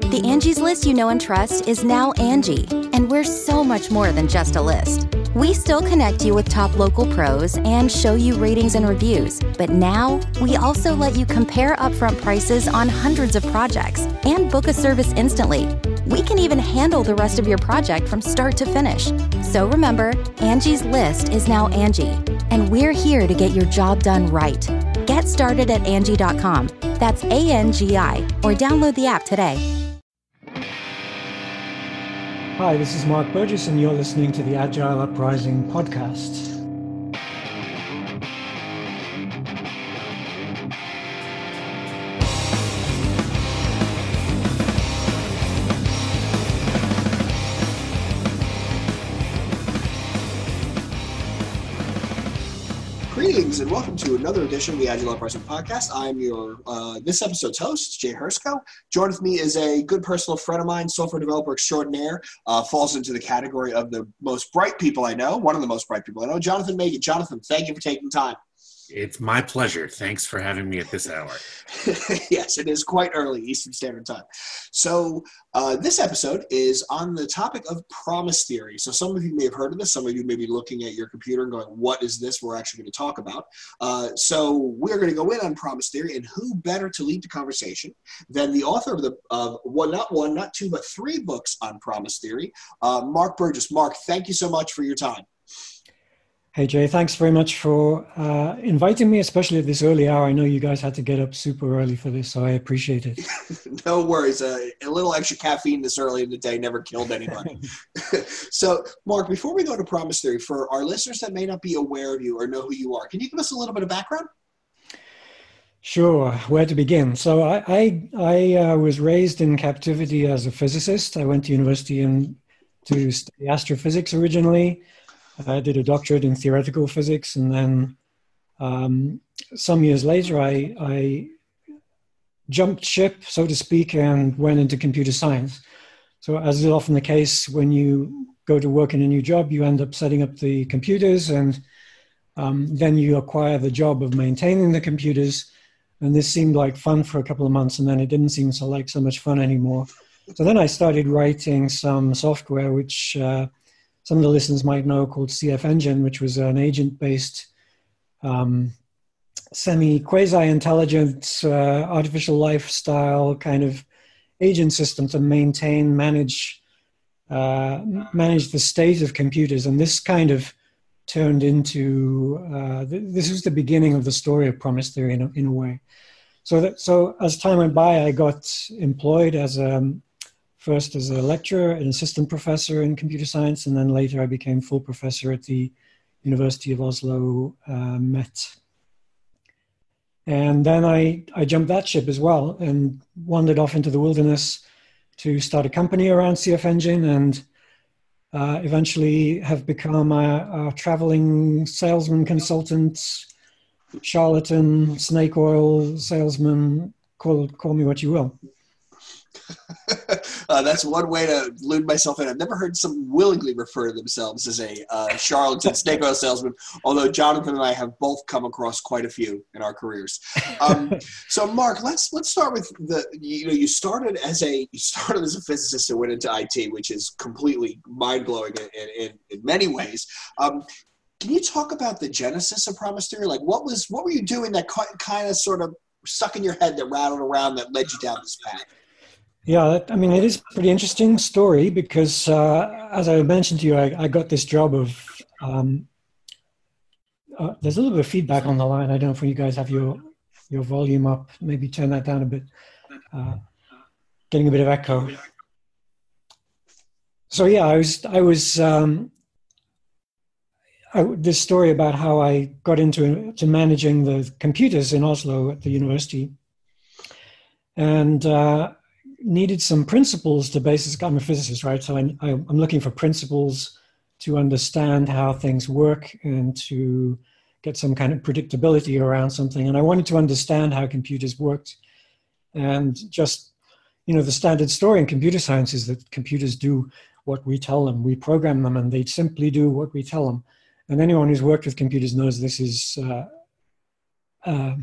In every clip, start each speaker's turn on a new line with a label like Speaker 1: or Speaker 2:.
Speaker 1: The mm-hmm. Angie's list you know and trust is now Angie, and we're so much more than just a list. We still connect you with top local pros and show you ratings and reviews, but now we also let you compare upfront prices on hundreds of projects and book a service instantly. We can even handle the rest of your project from start to finish. So remember, Angie's list is now Angie, and we're here to get your job done right. Get started at Angie.com. That's A N G I, or download the app today.
Speaker 2: Hi, this is Mark Burgess, and you're listening to the Agile Uprising podcast.
Speaker 3: To another edition of the Agile Uprising podcast. I'm your uh, this episode's host, Jay Hrcsko. Joined with me is a good personal friend of mine, software developer extraordinaire. Uh, falls into the category of the most bright people I know, one of the most bright people I know, Jonathan Magen. Jonathan, thank you for taking time.
Speaker 4: It's my pleasure. Thanks for having me at this hour.
Speaker 3: yes, it is quite early Eastern Standard Time. So, uh, this episode is on the topic of promise theory. So, some of you may have heard of this. Some of you may be looking at your computer and going, What is this we're actually going to talk about? Uh, so, we're going to go in on promise theory, and who better to lead the conversation than the author of the of one, not one, not two, but three books on promise theory, uh, Mark Burgess. Mark, thank you so much for your time.
Speaker 2: Hey Jay, thanks very much for uh, inviting me, especially at this early hour. I know you guys had to get up super early for this, so I appreciate it.
Speaker 3: no worries. Uh, a little extra caffeine this early in the day never killed anybody. so, Mark, before we go to Promise Theory, for our listeners that may not be aware of you or know who you are, can you give us a little bit of background?
Speaker 2: Sure. Where to begin? So, I I, I uh, was raised in captivity as a physicist. I went to university and to study astrophysics originally. I did a doctorate in theoretical physics, and then um, some years later, I, I, jumped ship, so to speak, and went into computer science. So, as is often the case, when you go to work in a new job, you end up setting up the computers, and um, then you acquire the job of maintaining the computers. And this seemed like fun for a couple of months, and then it didn't seem so like so much fun anymore. So then I started writing some software, which uh, some of the listeners might know called CFEngine, which was an agent based um, semi quasi intelligent uh, artificial lifestyle kind of agent system to maintain, manage, uh, manage the state of computers. And this kind of turned into uh, th- this was the beginning of the story of promise theory in a, in a way. So that so as time went by, I got employed as a first as a lecturer, an assistant professor in computer science, and then later I became full professor at the University of Oslo uh, Met. And then I, I jumped that ship as well and wandered off into the wilderness to start a company around CFEngine and uh, eventually have become a, a traveling salesman consultant, charlatan, snake oil salesman, call, call me what you will.
Speaker 3: uh, that's one way to lure myself in. I've never heard someone willingly refer to themselves as a uh, charlatan snake oil salesman, although Jonathan and I have both come across quite a few in our careers. Um, so, Mark, let's let's start with the you know you started as a you started as a physicist and went into IT, which is completely mind blowing in, in, in, many ways. Um, can you talk about the genesis of Promise Theory? Like, what was what were you doing that kind of sort of stuck in your head that rattled around that led you down this path?
Speaker 2: Yeah, I mean, it is a pretty interesting story because, uh, as I mentioned to you, I, I got this job of. Um, uh, there's a little bit of feedback on the line. I don't know if you guys have your your volume up. Maybe turn that down a bit. Uh, getting a bit of echo. So yeah, I was I was um, I, this story about how I got into to managing the computers in Oslo at the university, and uh, needed some principles to base I'm a physicist, right? So I, I'm looking for principles to understand how things work and to get some kind of predictability around something. And I wanted to understand how computers worked. And just, you know, the standard story in computer science is that computers do what we tell them. We program them and they simply do what we tell them. And anyone who's worked with computers knows this is uh, uh,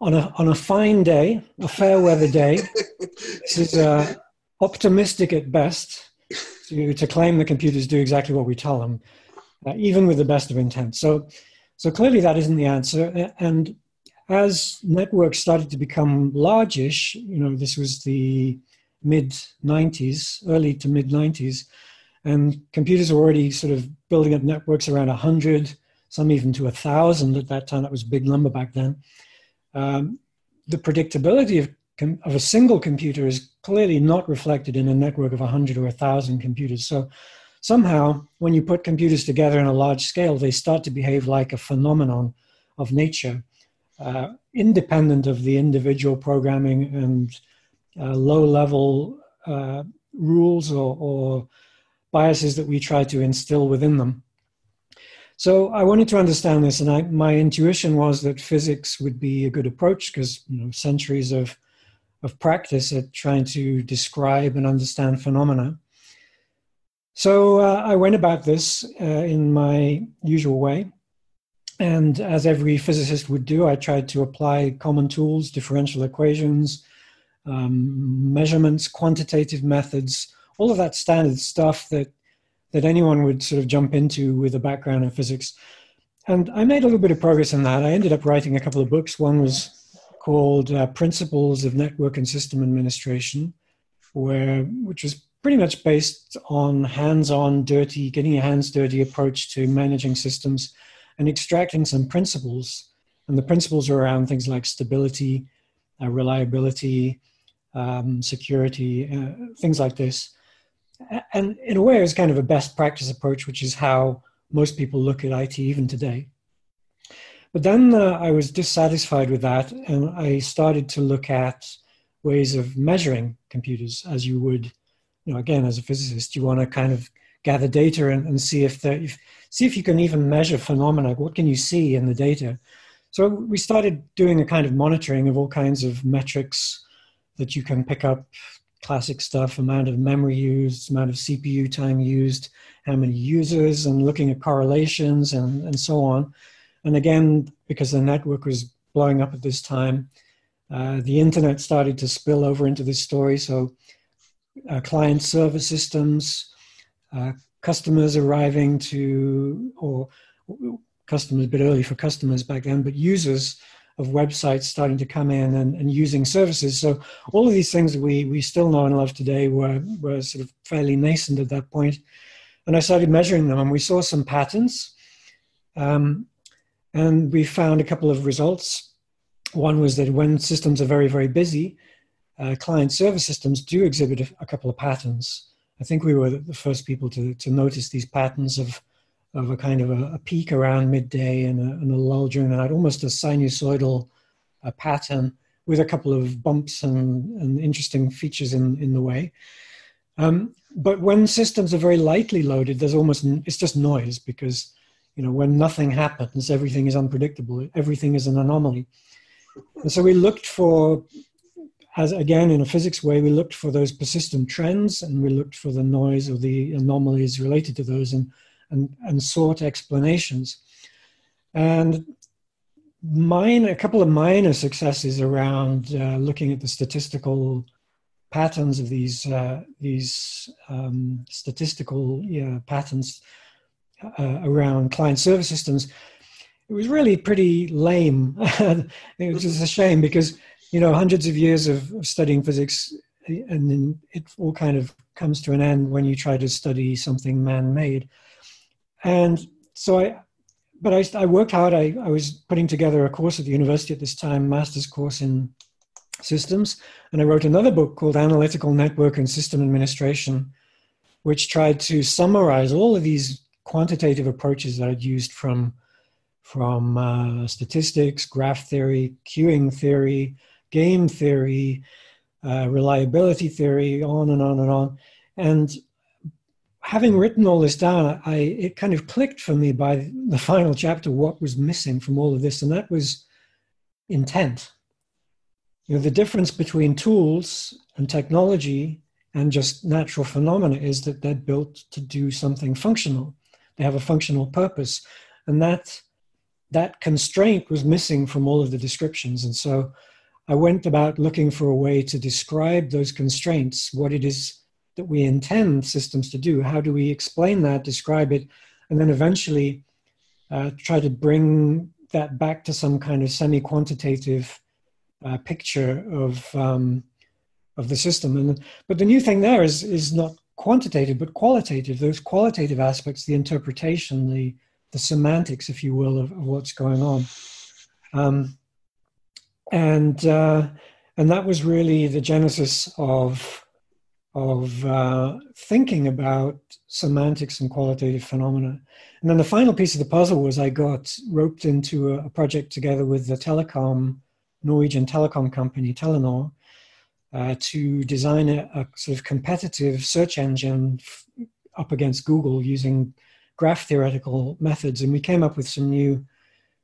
Speaker 2: on a on a fine day, a fair weather day, this is uh, optimistic at best to to claim the computers do exactly what we tell them, uh, even with the best of intent. So, so clearly that isn't the answer. And as networks started to become largish, you know, this was the mid 90s, early to mid 90s, and computers were already sort of building up networks around 100, some even to 1,000 at that time. That was a big number back then. Um, the predictability of, of a single computer is clearly not reflected in a network of 100 or 1,000 computers. So somehow, when you put computers together on a large scale, they start to behave like a phenomenon of nature, uh, independent of the individual programming and uh, low level uh, rules or, or biases that we try to instill within them. So I wanted to understand this, and I, my intuition was that physics would be a good approach because you know centuries of of practice at trying to describe and understand phenomena. So uh, I went about this uh, in my usual way, and as every physicist would do, I tried to apply common tools, differential equations, um, measurements, quantitative methods, all of that standard stuff that that anyone would sort of jump into with a background in physics. And I made a little bit of progress in that. I ended up writing a couple of books. One was called uh, Principles of Network and System Administration, where which was pretty much based on hands-on, dirty, getting your hands dirty approach to managing systems and extracting some principles. And the principles are around things like stability, uh, reliability, um, security, uh, things like this and in a way, it's kind of a best practice approach, which is how most people look at IT even today. But then uh, I was dissatisfied with that, and I started to look at ways of measuring computers, as you would, you know, again, as a physicist, you want to kind of gather data and, and see if, if see if you can even measure phenomena. What can you see in the data? So we started doing a kind of monitoring of all kinds of metrics that you can pick up classic stuff amount of memory used, amount of CPU time used, how many users, and looking at correlations and, and so on. And again, because the network was blowing up at this time, uh, the internet started to spill over into this story. So, uh, client server systems, uh, customers arriving to, or customers a bit early for customers back then, but users of websites starting to come in and, and using services. So all of these things we we still know and love today were were sort of fairly nascent at that point. And I started measuring them, and we saw some patterns. Um, and we found a couple of results. One was that when systems are very, very busy, uh, client server systems do exhibit a, a, couple of patterns. I think we were the first people to, to notice these patterns of of a kind of a, a peak around midday and a, and a, lull during the night, almost a sinusoidal uh, pattern with a couple of bumps and, and interesting features in, in the way. Um, but when systems are very lightly loaded, there's almost it's just noise because you know when nothing happens, everything is unpredictable. Everything is an anomaly. And so we looked for, as again in a physics way, we looked for those persistent trends and we looked for the noise or the anomalies related to those. And and, and sought explanations. And mine, a couple of minor successes around uh, looking at the statistical patterns of these uh, these um, statistical yeah, patterns uh, around client server systems. It was really pretty lame. it was just a shame because you know hundreds of years of, studying physics, and then it all kind of comes to an end when you try to study something man-made. And so I, but I, I worked hard. I, I was putting together a course at the university at this time, master's course in systems. And I wrote another book called Analytical Network and System Administration, which tried to summarize all of these quantitative approaches that I'd used from, from uh, statistics, graph theory, queuing theory, game theory, uh, reliability theory, on and on and on. And having written all this down, I it kind of clicked for me by the final chapter what was missing from all of this, and that was intent. You know, the difference between tools and technology and just natural phenomena is that they're built to do something functional. They have a functional purpose, and that that constraint was missing from all of the descriptions. And so I went about looking for a way to describe those constraints, what it is that we intend systems to do. How do we explain that, describe it, and then eventually uh, try to bring that back to some kind of semi quantitative uh, picture of, um, of the system. And, but the new thing there is, is not quantitative, but qualitative. Those qualitative aspects, the interpretation, the, the semantics, if you will, of, of what's going on. Um, and uh, and that was really the genesis of of uh, thinking about semantics and qualitative phenomena. And then the final piece of the puzzle was I got roped into a, a project together with the telecom Norwegian telecom company Telenor uh, to design a, a, sort of competitive search engine f- up against Google using graph theoretical methods. And we came up with some new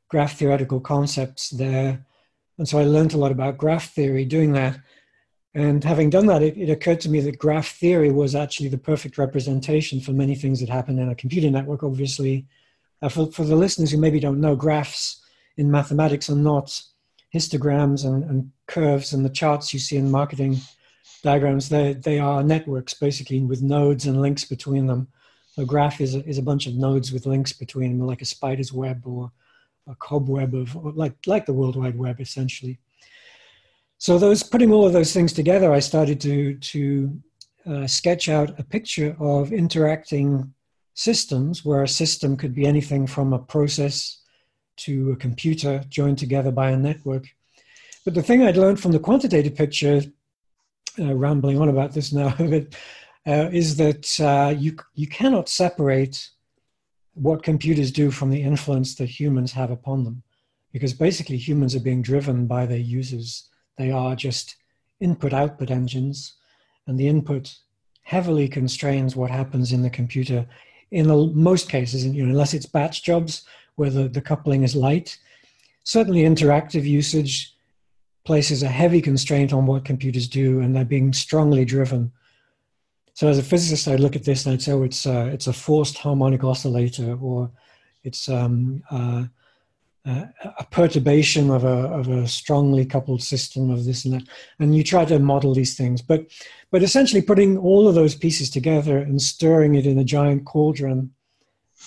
Speaker 2: graph theoretical concepts there. And so I learned a lot about graph theory doing that. And having done that, it, it, occurred to me that graph theory was actually the perfect representation for many things that happen in a computer network. Obviously, uh, for, for the listeners who maybe don't know, graphs in mathematics are not histograms and, and curves and the charts you see in marketing diagrams. They, they are networks basically with nodes and links between them. A graph is a, is a bunch of nodes with links between them, like a spider's web or a cobweb of, like, like the World Wide Web, essentially. So those, putting all of those things together, I started to, to uh, sketch out a picture of interacting systems where a system could be anything from a process to a computer joined together by a network. But the thing I'd learned from the quantitative picture, uh, rambling on about this now, but uh, is that uh, you, you cannot separate what computers do from the influence that humans have upon them. Because basically, humans are being driven by their users. They are just input output engines, and the input heavily constrains what happens in the computer in the, most cases, you know, unless it's batch jobs where the, the coupling is light. Certainly, interactive usage places a heavy constraint on what computers do, and they're being strongly driven so as a physicist, I'd look at this and I'd say, oh, it's, uh, it's a forced harmonic oscillator, or it's um, uh, uh, a perturbation of a, of a strongly coupled system of this and that. And you try to model these things. But, but essentially putting all of those pieces together and stirring it in a giant cauldron,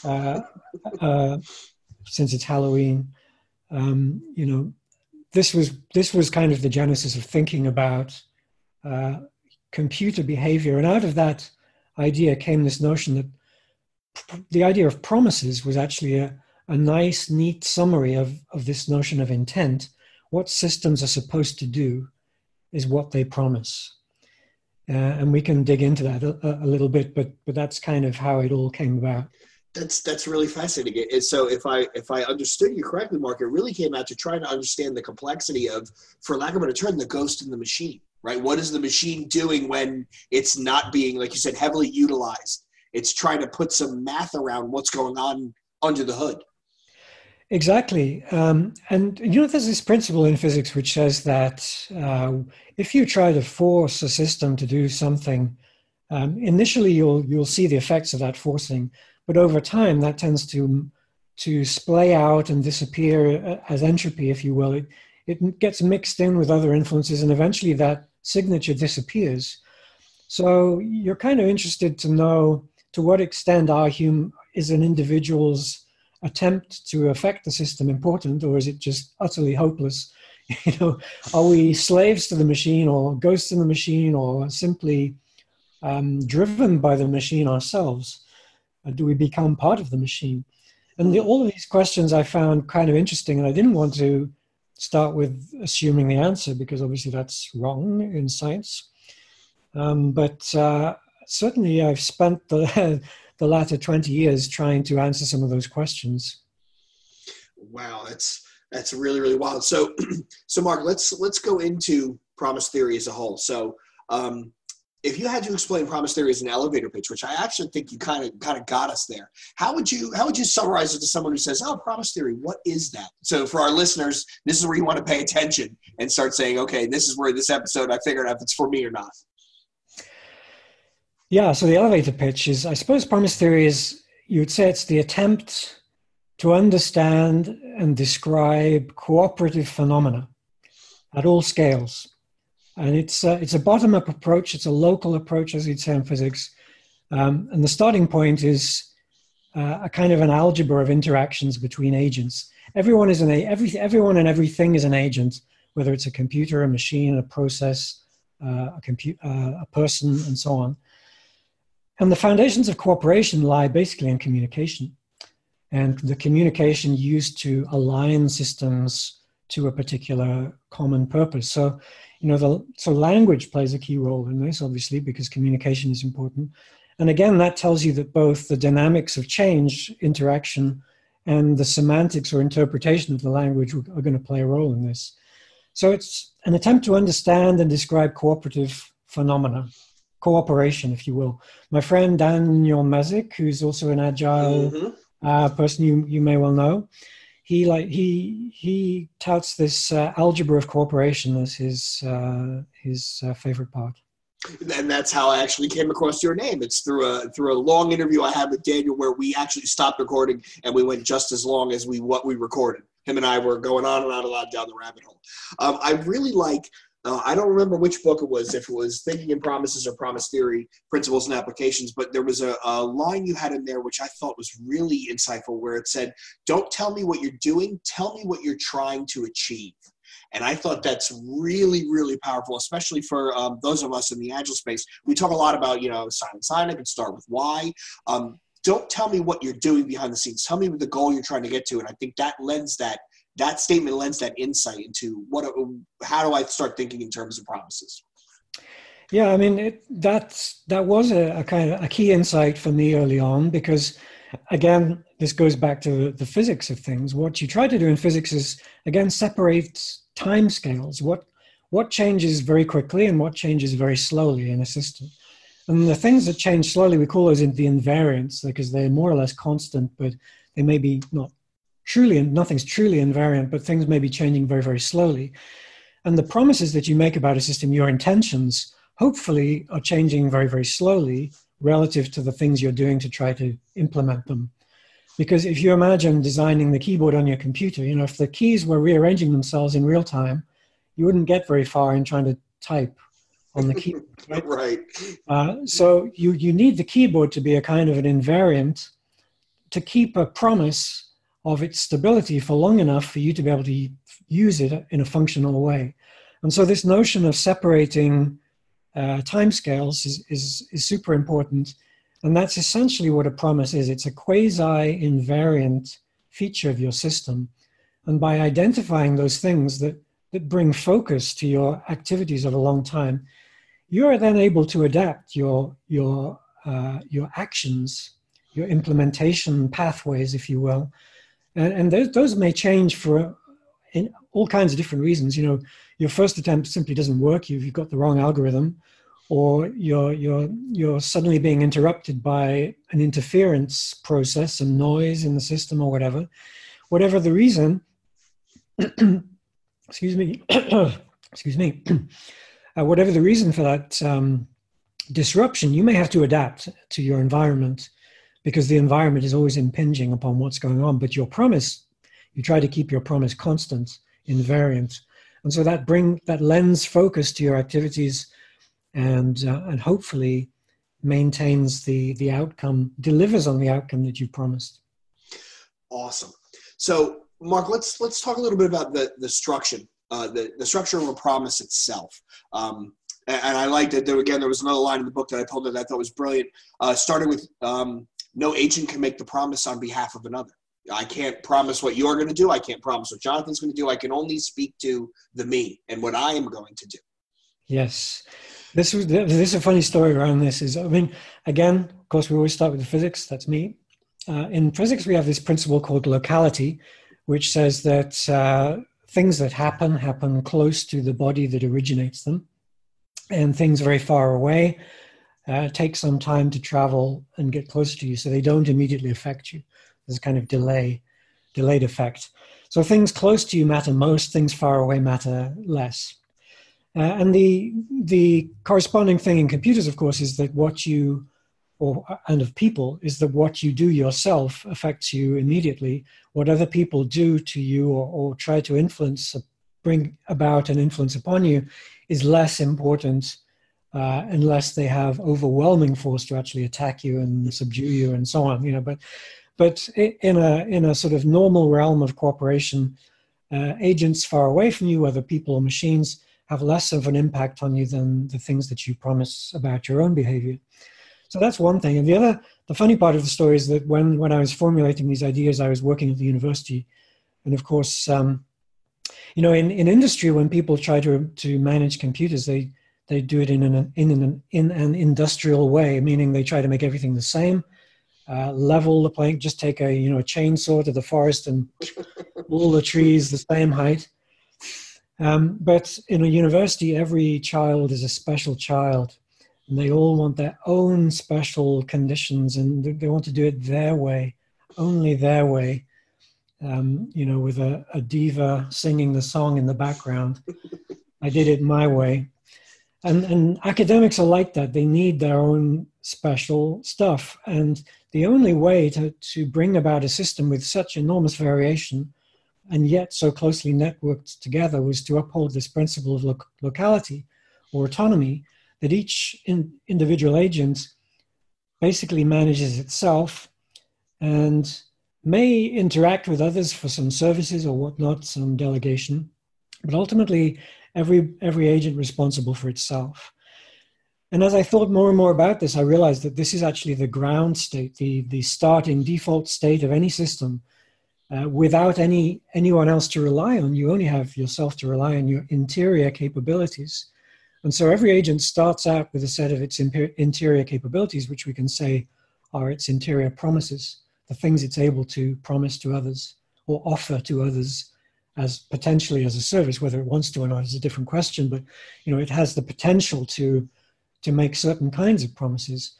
Speaker 2: uh, uh, since it's Halloween, um, you know, this was, this was kind of the genesis of thinking about uh, computer behavior. And out of that idea came this notion that the idea of promises was actually a, a nice, neat summary of, of this notion of intent. What systems are supposed to do is what they promise. Uh, and we can dig into that a, a, little bit, but but that's kind of how it all came about.
Speaker 3: That's that's really fascinating. And so if I if I understood you correctly, Mark, it really came out to trying to understand the complexity of, for lack of a better term, the ghost in the machine right? What is the machine doing when it's not being, like you said, heavily utilized? It's trying to put some math around what's going on under the hood.
Speaker 2: Exactly. Um, and you know, there's this principle in physics which says that uh, if you try to force a system to do something, um, initially you'll you'll see the effects of that forcing, but over time that tends to to splay out and disappear uh, as entropy, if you will. It, it gets mixed in with other influences, and eventually that signature disappears. So you're kind of interested to know to what extent our hum is an individual's attempt to affect the system important, or is it just utterly hopeless? you know, are we slaves to the machine, or ghosts in the machine, or simply um, driven by the machine ourselves? Uh, do we become part of the machine? And the, all of these questions I found kind of interesting, and I didn't want to start with assuming the answer because obviously that's wrong in science. Um, but uh, certainly, I've spent the the latter twenty years trying to answer some of those questions.
Speaker 3: Wow, that's that's really really wild. So, so Mark, let's let's go into promise theory as a whole. So, um, if you had to explain promise theory as an elevator pitch, which I actually think you kind of kind of got us there, how would you how would you summarize it to someone who says, "Oh, promise theory, what is that?" So for our listeners, this is where you want to pay attention and start saying, "Okay, this is where this episode I figured out if it's for me or not."
Speaker 2: Yeah. So the elevator pitch is, I suppose, promise theory is you would say it's the attempt to understand and describe cooperative phenomena at all scales. And it's a, it's a bottom up approach, it's a local approach, as you'd say in physics. Um, and the starting point is uh, a kind of an algebra of interactions between agents. Everyone is an every, everyone and everything is an agent, whether it's a computer, a machine, a process, uh, a, compu- uh, a person, and so on. And the foundations of cooperation lie basically in communication and the communication used to align systems to a particular common purpose. So, you know, the, so language plays a key role in this, obviously, because communication is important. And again, that tells you that both the dynamics of change, interaction, and the semantics or interpretation of the language are going to play a role in this. So it's an attempt to understand and describe cooperative phenomena, cooperation, if you will. My friend Daniel Mezick, who's also an agile mm-hmm uh, person you, you may well know. He like he he touts this uh, algebra of cooperation as his uh, his uh, favorite part.
Speaker 3: And that's how I actually came across your name. It's through a through a long interview I had with Daniel, where we actually stopped recording and we went just as long as we what we recorded. Him and I were going on and on and on down the rabbit hole. Um, I really like uh, I don't remember which book it was, if it was Thinking in Promises or Promise Theory, Principles and Applications, but there was a, a, line you had in there which I thought was really insightful where it said, Don't tell me what you're doing, tell me what you're trying to achieve. And I thought that's really, really powerful, especially for um, those of us in the Agile space. We talk a lot about, you know, sign and Simon Sinek and start with why. Um, don't tell me what you're doing behind the scenes. Tell me the goal you're trying to get to. And I think that lends that that statement lends that insight into what how do I start thinking in terms of promises.
Speaker 2: Yeah, I mean it, that's that was a, a, kind of a key insight for me early on because again this goes back to the physics of things. What you try to do in physics is again separate time scales. What what changes very quickly and what changes very slowly in a system. And the things that change slowly, we call those in the invariants because they're more or less constant, but they may be not truly, nothing's truly invariant, but things may be changing very, very slowly. And the promises that you make about a system, your intentions, hopefully are changing very, very slowly relative to the things you're doing to try to implement them. Because if you imagine designing the keyboard on your computer, you know, if the keys were rearranging themselves in real time, you wouldn't get very far in trying to type on the keyboard.
Speaker 3: Right. right.
Speaker 2: Uh, so you, you need the keyboard to be a kind of an invariant to keep a promise of its stability for long enough for you to be able to use it in a functional way. And so this notion of separating uh, timescales is, is, is super important. And that's essentially what a promise is. It's a quasi-invariant feature of your system. And by identifying those things that, that bring focus to your activities of a long time, you are then able to adapt your, your, uh, your actions, your implementation pathways, if you will, and, and those, those may change for in all kinds of different reasons. You know, your first attempt simply doesn't work. You've, you've got the wrong algorithm, or you're you're you're suddenly being interrupted by an interference process and noise in the system or whatever. Whatever the reason, excuse me, excuse me. Uh, whatever the reason for that um, disruption, you may have to adapt to your environment because the environment is always impinging upon what's going on. But your promise, you try to keep your promise constant, invariant, and so that bring that lends focus to your activities, and uh, and hopefully maintains the the outcome, delivers on the outcome that you promised.
Speaker 3: Awesome. So, Mark, let's let's talk a little bit about the the structure, uh, the the structure of a promise itself. Um, and I liked it. There again, there was another line in the book that I pulled that I thought was brilliant. Uh, starting with um, no agent can make the promise on behalf of another. I can't promise what you're going to do. I can't promise what Jonathan's going to do. I can only speak to the me and what I am going to do.
Speaker 2: Yes. This was this is a funny story around this. Is I mean, again, of course, we always start with the physics. That's me. Uh, in physics, we have this principle called locality, which says that uh, things that happen happen close to the body that originates them, and things very far away uh, take some time to travel and get closer to you, so they don't immediately affect you. There's a kind of delay, delayed effect. So things close to you matter most, things far away matter less. Uh, and the the corresponding thing in computers, of course, is that what you or and of people is that what you do yourself affects you immediately. What other people do to you or, or try to influence, bring about an influence upon you, is less important uh, unless they have overwhelming force to actually attack you and subdue you and so on. You know, but but in a in a sort of normal realm of cooperation, uh, agents far away from you, whether people or machines, have less of an impact on you than the things that you promise about your own behavior. So that's one thing. And the other, the funny part of the story is that when, when I was formulating these ideas, I was working at the university. And of course, um, you know, in, in industry, when people try to, to manage computers, they, they do it in an, in, an, in an industrial way, meaning they try to make everything the same, uh, level the playing, just take a, you know, a chainsaw to the forest and all the trees the same height. Um, but in a university, every child is a special child and they all want their own special conditions and they want to do it their way only their way um, you know with a, a, diva singing the song in the background i did it my way and, and academics are like that. They need their own special stuff. And the only way to, to bring about a system with such enormous variation and yet so closely networked together was to uphold this principle of lo- locality or autonomy that each in, individual agent basically manages itself and may interact with others for some services or whatnot, some delegation, but ultimately every every agent responsible for itself. And as I thought more and more about this, I realized that this is actually the ground state, the, the starting default state of any system. Uh, without any anyone else to rely on, you only have yourself to rely on your interior capabilities. And so every agent starts out with a set of its interior capabilities, which we can say are its interior promises, the things it's able to promise to others or offer to others as potentially as a service. Whether it wants to or not is a different question, but you know it has the potential to to make certain kinds of promises,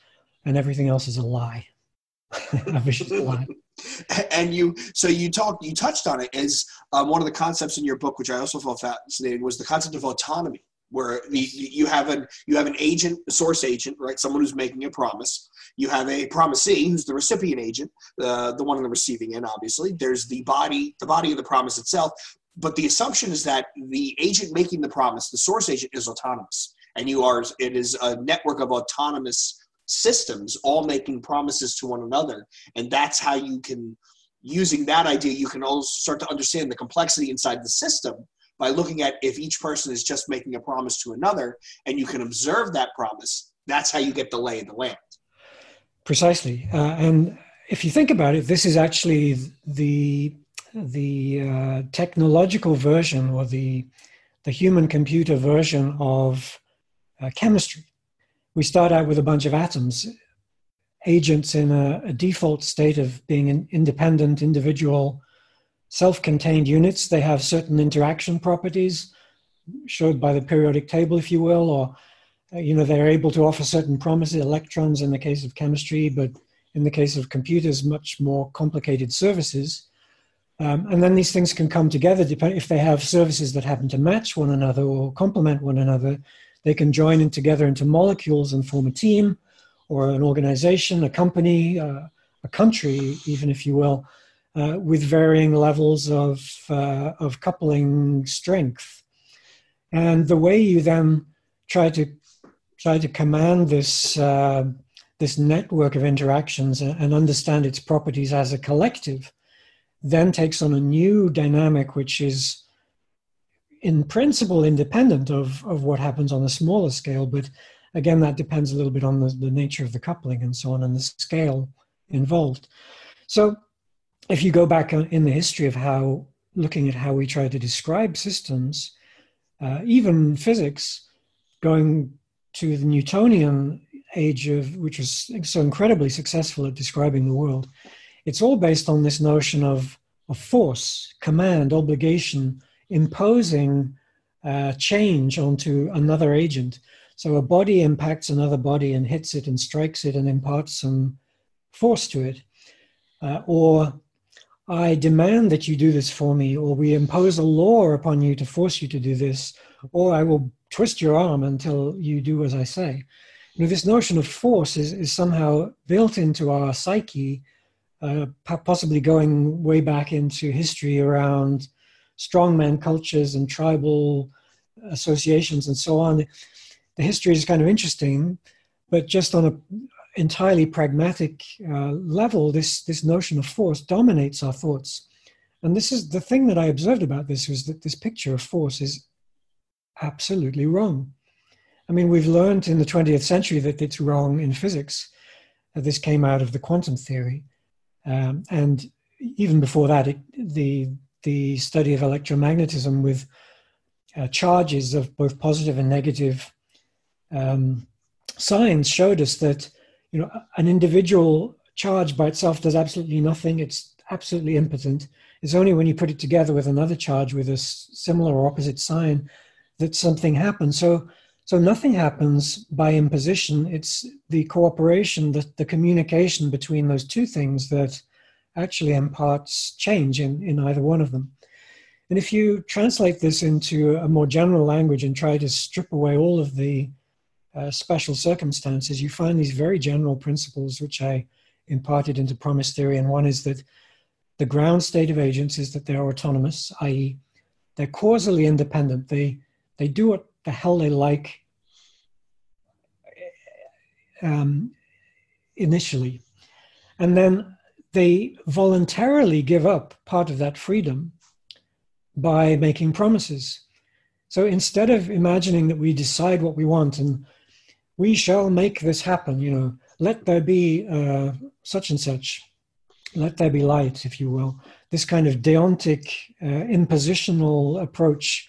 Speaker 2: and everything else is a lie, a vicious lie.
Speaker 3: And you, so you talked, you touched on it as um, one of the concepts in your book, which I also felt fascinating, was the concept of autonomy where you have an you have an agent, a source agent, right? Someone who's making a promise. You have a promisee, who's the recipient agent, uh, the one in the receiving end. Obviously, there's the body, the body of the promise itself. But the assumption is that the agent making the promise, the source agent, is autonomous, and you are. It is a network of autonomous systems, all making promises to one another, and that's how you can. Using that idea, you can also start to understand the complexity inside the system by looking at if each person is just making a promise to another and you can observe that promise that's how you get the lay of the land.
Speaker 2: Precisely. Uh, and if you think about it this is actually the the uh, technological version or the the human computer version of uh, chemistry. We start out with a bunch of atoms agents in a, a default state of being an independent individual self-contained units. They have certain interaction properties showed by the periodic table, if you will, or uh, you know they're able to offer certain promises, electrons in the case of chemistry, but in the case of computers, much more complicated services. Um, and then these things can come together if they have services that happen to match one another or complement one another. They can join in together into molecules and form a team or an organization, a company, uh, a country, even if you will uh, with varying levels of, uh, of coupling strength. And the way you then try to try to command this uh, this network of interactions and understand its properties as a collective then takes on a new dynamic which is in principle independent of, of what happens on a smaller scale but again that depends a little bit on the, the nature of the coupling and so on and the scale involved so if you go back in the history of how looking at how we try to describe systems, uh, even physics, going to the Newtonian age of which was so incredibly successful at describing the world, it's all based on this notion of, of force, command, obligation, imposing uh, change onto another agent. So a body impacts another body and hits it and strikes it and imparts some force to it. Uh, or I demand that you do this for me, or we impose a law upon you to force you to do this, or I will twist your arm until you do as I say. you know, this notion of force is, is somehow built into our psyche, uh, possibly going way back into history around strongman cultures and tribal associations and so on. The history is kind of interesting, but just on an entirely pragmatic uh, level, this, this notion of force dominates our thoughts. And this is the thing that I observed about this was that this picture of force is absolutely wrong. I mean, we've learned in the 20th century that it's wrong in physics. Uh, this came out of the quantum theory. Um, and even before that, it, the, the study of electromagnetism with uh, charges of both positive and negative um, signs showed us that you know an individual charge by itself does absolutely nothing. It's absolutely impotent. It's only when you put it together with another charge with a similar or opposite sign that something happens. So, so nothing happens by imposition. It's the cooperation, the, the communication between those two things that actually imparts change in, in either one of them. And if you translate this into a more general language and try to strip away all of the uh, special circumstances, you find these very general principles which I imparted into promise theory. And one is that the ground state of agents is that they're autonomous, i.e., they're causally independent. They they do what the hell they like um, initially, and then they voluntarily give up part of that freedom by making promises. So instead of imagining that we decide what we want and we shall make this happen, you know, let there be uh, such and such, let there be light, if you will. This kind of deontic, uh, impositional approach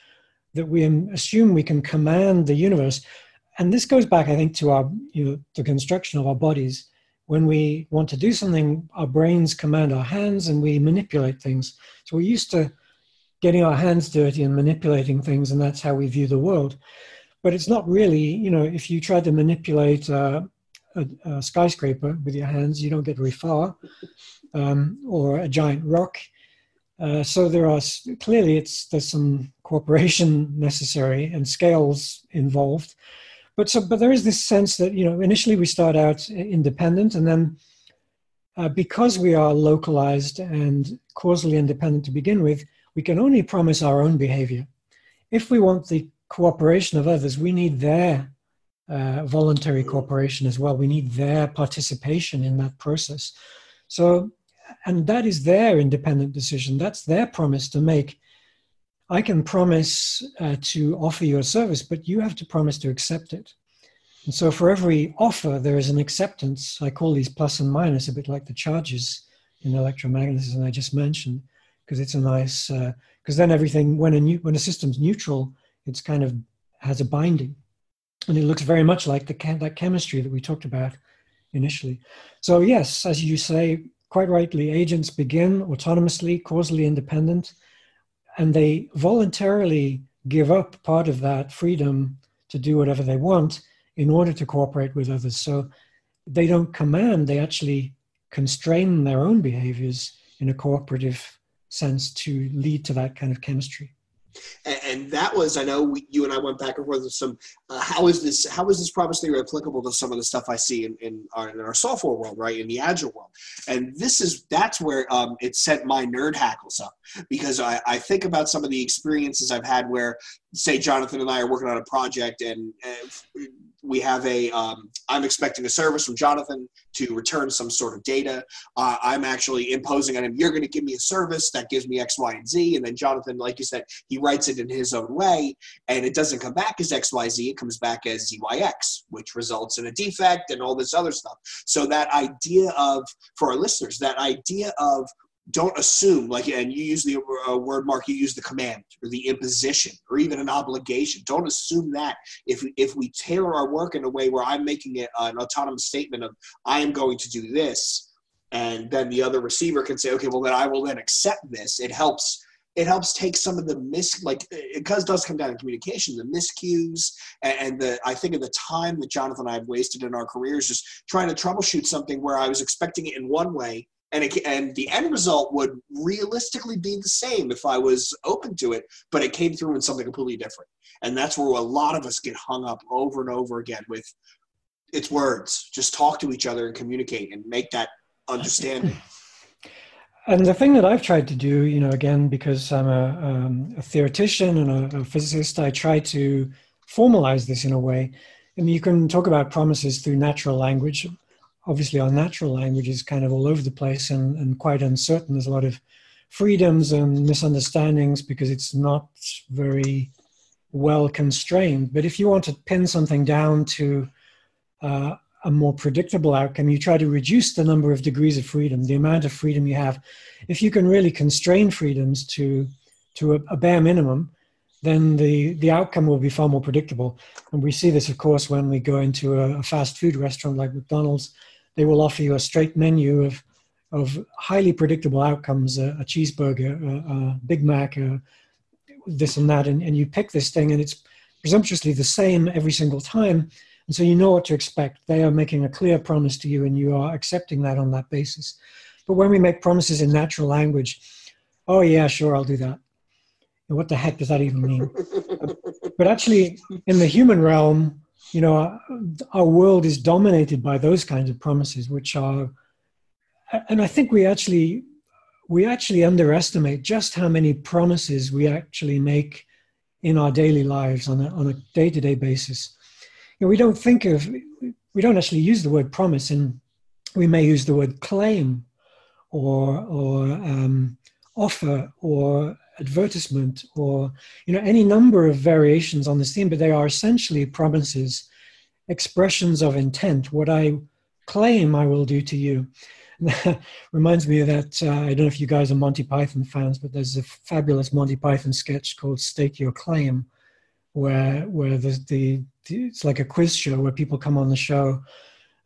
Speaker 2: that we assume we can command the universe. And this goes back, I think, to our you know, the construction of our bodies. When we want to do something, our brains command our hands and we manipulate things. So we're used to getting our hands dirty and manipulating things, and that's how we view the world. But it's not really, you know, if you try to manipulate uh, a, a, skyscraper with your hands, you don't get very far um, or a giant rock. Uh, so there are clearly it's there's some cooperation necessary and scales involved, but so but there is this sense that you know initially we start out independent and then uh, because we are localized and causally independent to begin with, we can only promise our own behavior. If we want the cooperation of others, we need their uh, voluntary cooperation as well. We need their participation in that process. So and that is their independent decision. That's their promise to make. I can promise uh, to offer you a service, but you have to promise to accept it. And so for every offer, there is an acceptance. I call these plus and minus, a bit like the charges in electromagnetism I just mentioned, because it's a nice, because uh, then everything, when a, new, when a system's neutral, it's kind of has a binding. And it looks very much like the that chemistry that we talked about initially. So yes, as you say, quite rightly, agents begin autonomously, causally independent, and they voluntarily give up part of that freedom to do whatever they want in order to cooperate with others. So they don't command, they actually constrain their own behaviors in a cooperative sense to lead to that kind of chemistry
Speaker 3: and, and that was I know we, you and I went back and forth with some. Uh, how is this? How is this promise theory applicable to some of the stuff I see in, in our, in our software world, right? In the agile world, and this is that's where um, it sent my nerd hackles up because I, I think about some of the experiences I've had where, say, Jonathan and I are working on a project and. Uh, we have a um, i'm expecting a service from jonathan to return some sort of data uh, i'm actually imposing on him you're going to give me a service that gives me x y and z and then jonathan like you said he writes it in his own way and it doesn't come back as xyz it comes back as zyx which results in a defect and all this other stuff so that idea of for our listeners that idea of don't assume like and you use the uh, word mark you use the command or the imposition or even an obligation. Don't assume that. If if we tailor our work in a way where i'm making it an autonomous statement of i am going to do this and then the other receiver can say okay well then i will then accept this. It helps it helps take some of the mis like it does does come down to communication the miscues and, and the i think of the time that jonathan and i have wasted in our careers just trying to troubleshoot something where i was expecting it in one way and it, and the end result would realistically be the same if I was open to it, but it came through in something completely different. And that's where a lot of us get hung up over and over again with it's words. Just talk to each other and communicate and make that understanding.
Speaker 2: And the thing that I've tried to do, you know, again, because I'm a, um, a theoretician and a, a, physicist, I try to formalize this in a way. I mean, you can talk about promises through natural language. Obviously, our natural language is kind of all over the place and, and quite uncertain. There's a lot of freedoms and misunderstandings because it's not very well constrained. But if you want to pin something down to uh, a more predictable outcome, you try to reduce the number of degrees of freedom, the amount of freedom you have. If you can really constrain freedoms to, to a, a bare minimum, then the, the outcome will be far more predictable. And we see this, of course, when we go into a, a fast food restaurant like McDonald's. They will offer you a straight menu of, of highly predictable outcomes a, a cheeseburger, a, a, Big Mac, this and that. And, and you pick this thing, and it's presumptuously the same every single time and so you know what to expect. They are making a clear promise to you, and you are accepting that on that basis. But when we make promises in natural language, oh, yeah, sure, I'll do that. What the heck does that even mean? but actually, in the human realm, you know, our, our world is dominated by those kinds of promises, which are, and I think we actually we actually underestimate just how many promises we actually make in our daily lives on a, on a day-to-day basis You know, we don't think of, we don't actually use the word promise, and we may use the word claim or, or um, offer or advertisement or you know any number of variations on this theme but they are essentially promises expressions of intent. What i claim i will do to you. Reminds me of that uh, i don't know if you guys are monty python fans but there's a fabulous monty python sketch called stake your claim where where the, the it's like a quiz show where people come on the show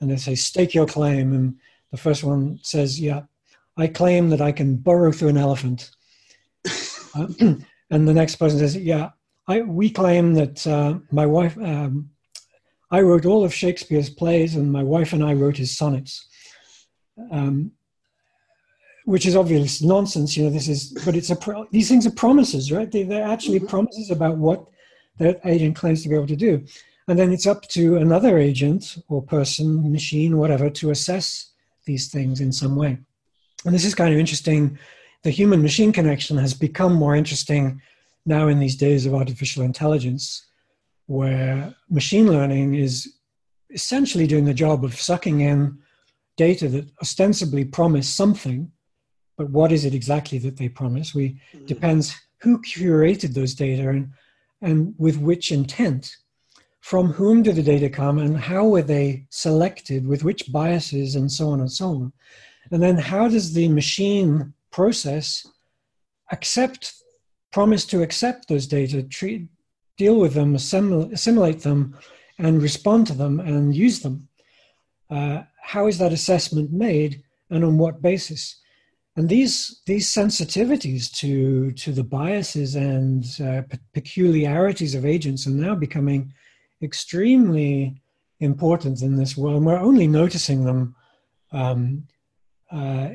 Speaker 2: and they say stake your claim and the first one says yeah i claim that i can burrow through an elephant uh, and the next person says yeah I, we claim that uh, my wife um, i wrote all of shakespeare's plays and my wife and i wrote his sonnets um, which is obvious nonsense you know this is but it's a pro- these things are promises right they, they're actually mm-hmm. promises about what that agent claims to be able to do. And then it's up to another agent or person, machine, whatever, to assess these things in some way. And this is kind of interesting. The human machine connection has become more interesting now in these days of artificial intelligence, where machine learning is essentially doing the job of sucking in data that ostensibly promise something, but what is it exactly that they promise? We mm-hmm. depends who curated those data and and with which intent. From whom did the data come and how were they selected, with which biases, and so on and so on. And then how does the machine process accept, promise to accept those data, treat, deal with them, assimilate them, and respond to them and use them? Uh, how is that assessment made and on what basis? and these these sensitivities to to the biases and uh, peculiarities of agents are now becoming extremely important in this world. And we're only noticing them um, uh,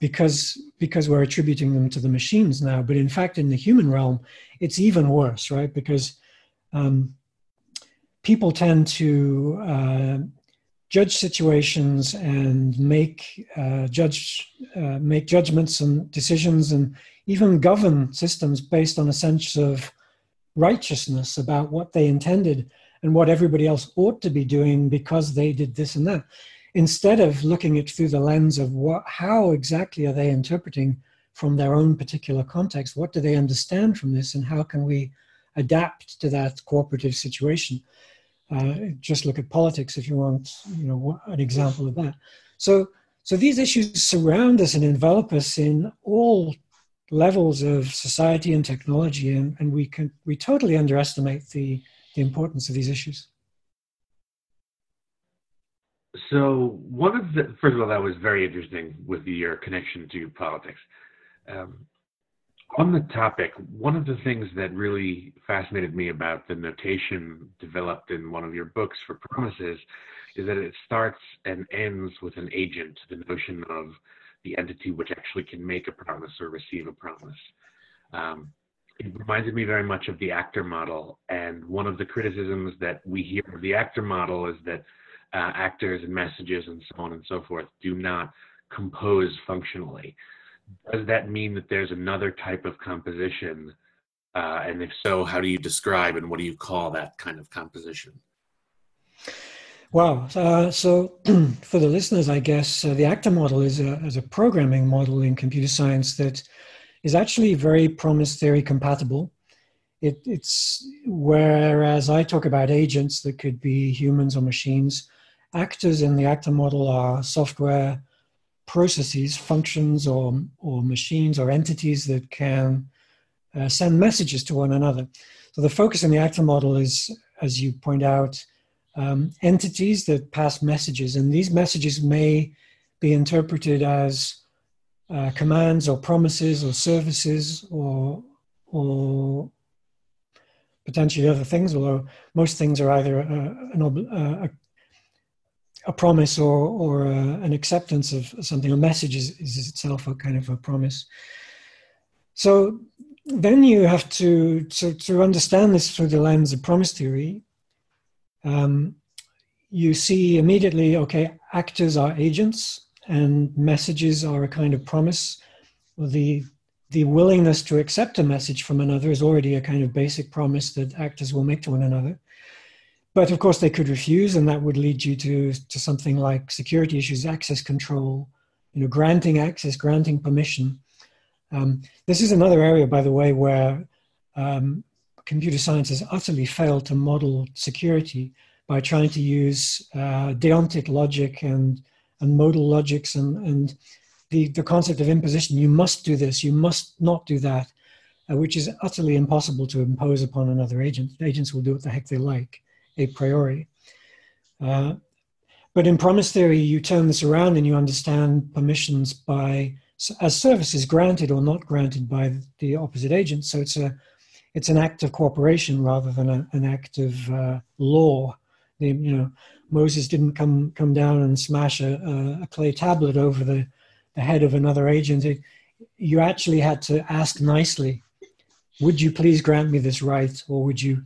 Speaker 2: because because we're attributing them to the machines now. But in fact, in the human realm, it's even worse, right? Because um, people tend to uh, judge situations and make uh, judge uh, make judgments and decisions and even govern systems based on a sense of righteousness about what they intended and what everybody else ought to be doing because they did this and that instead of looking at through the lens of what how exactly are they interpreting from their own particular context what do they understand from this and how can we adapt to that cooperative situation uh, just look at politics if you want, you know, an example of that. So, so these issues surround us and envelop us in all levels of society and technology, and, and we can we totally underestimate the the importance of these issues.
Speaker 4: So one of the first of all, that was very interesting with your connection to politics. Um, on the topic, one of the things that really fascinated me about the notation developed in one of your books for promises is that it starts and ends with an agent, the notion of the entity which actually can make a promise or receive a promise. Um, it reminded me very much of the actor model. And one of the criticisms that we hear of the actor model is that uh, actors and messages and so on and so forth do not compose functionally. Does that mean that there's another type of composition? Uh, and if so, how do you describe and what do you call that kind of composition?
Speaker 2: Wow. Uh, so, for the listeners, I guess uh, the actor model is a, is a programming model in computer science that is actually very promise theory compatible. It, it's whereas I talk about agents that could be humans or machines, actors in the actor model are software processes, functions, or, or machines or entities that can uh, send messages to one another. So the focus in the actor model is, as you point out, um, entities that pass messages, and these messages may be interpreted as uh, commands or promises or services or or potentially other things. Although most things are either a, an, a, a promise or or a, an acceptance of something. A message is, is itself a kind of a promise. So then you have to, to to understand this through the lens of promise theory um, you see immediately, okay, actors are agents and messages are a kind of promise. The, the willingness to accept a message from another is already a kind of basic promise that actors will make to one another. But of course, they could refuse, and that would lead you to, to something like security issues, access control, you know, granting access, granting permission. Um, this is another area, by the way, where um, computer science has utterly failed to model security by trying to use uh, deontic logic and, and modal logics and, and the, the concept of imposition. You must do this, you must not do that, uh, which is utterly impossible to impose upon another agent. Agents will do what the heck they like, a priori. Uh, but in promise theory, you turn this around and you understand permissions by as services granted or not granted by the opposite agent. So it's a it's an act of cooperation rather than a, an act of uh, law. The, you know, Moses didn't come come down and smash a, a clay tablet over the, the head of another agent. It, you actually had to ask nicely, "Would you please grant me this right?" or "Would you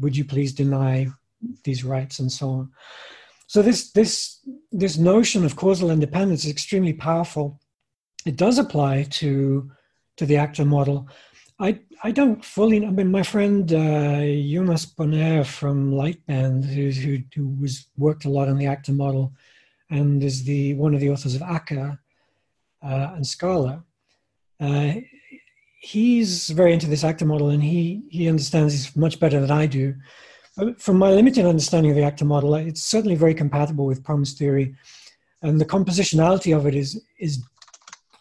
Speaker 2: would you please deny these rights?" and so on. So this this this notion of causal independence is extremely powerful. It does apply to to the actor model, I I don't fully. I mean, my friend uh, Jonas Bonér from Lightbend, who, who who was worked a lot on the actor model, and is the one of the authors of Akka uh, and Scala. Uh, he's very into this actor model, and he he understands this much better than I do. From my limited understanding of the actor model, it's certainly very compatible with promise theory, and the compositionality of it is is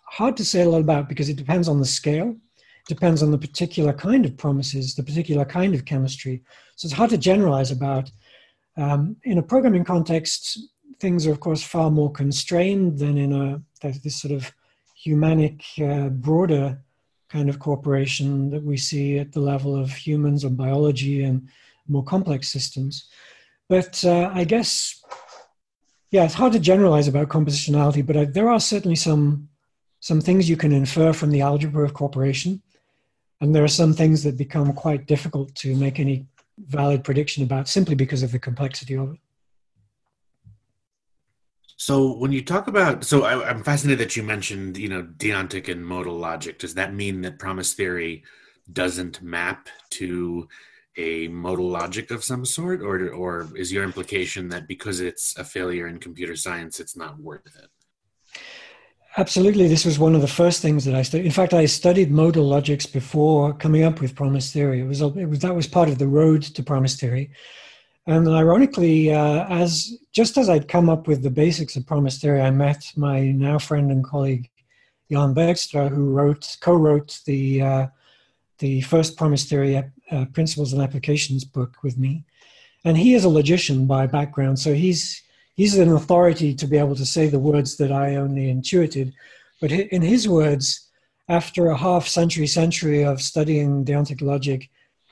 Speaker 2: hard to say a lot about because it depends on the scale depends on the particular kind of promises, the particular kind of chemistry. So it's hard to generalize about. Um, in a programming context, things are, of course, far more constrained than in a this sort of humanic, uh, broader kind of cooperation that we see at the level of humans or biology and more complex systems. But uh, I guess, yeah, it's hard to generalize about compositionality, but I, there are certainly some some things you can infer from the algebra of cooperation. And there are some things that become quite difficult to make any valid prediction about simply because of the complexity of it.
Speaker 4: So when you talk about, so I, am fascinated that you mentioned, you know, deontic and modal logic. Does that mean that promise theory doesn't map to a modal logic of some sort, or or is your implication that because it's a failure in computer science, it's not worth it?
Speaker 2: Absolutely, this was one of the first things that I studied. In fact, I studied modal logics before coming up with promise theory. It was, it was that was part of the road to promise theory. And ironically, uh, as just as I'd come up with the basics of promise theory, I met my now friend and colleague Jan Bergstra, who wrote co-wrote the uh, the first promise theory uh, principles and applications book with me. And he is a logician by background, so he's he's an authority to be able to say the words that I only intuited. But in his words, after a half century, century of studying deontic logic,